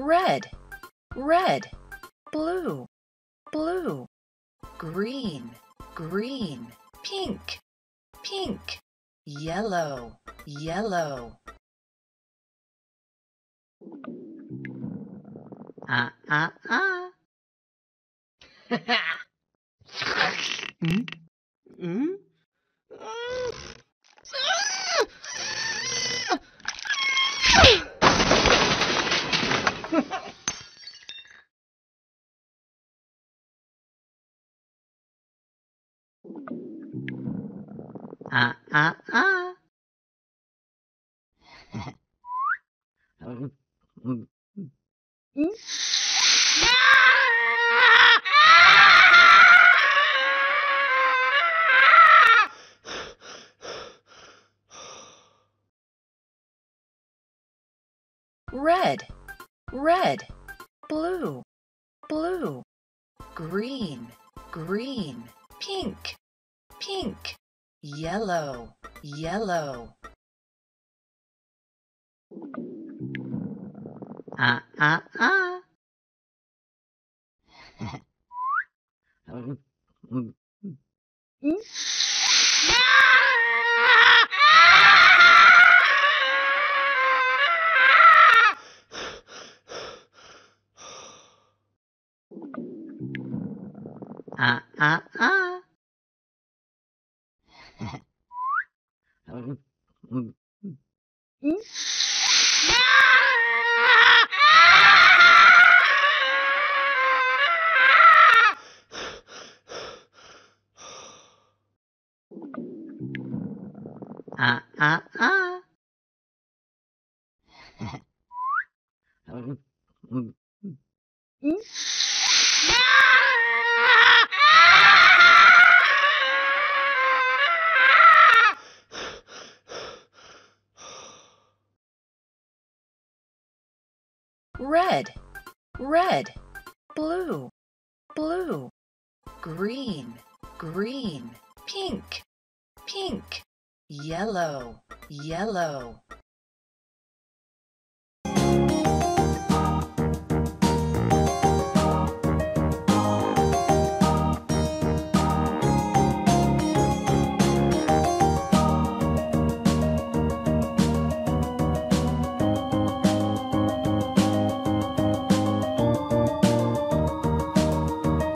red, red, blue, blue, green, green, pink, pink, yellow, yellow. Ah, ah, ah. Hmm? Hmm? Ah, ah, ah. Red, red, blue, blue, green, green, pink, pink, yellow, yellow. Ah, ah, ah. Ah, ah, ah. Ah, ah, ah. red, red, blue, blue, green, green, pink, pink, yellow, yellow.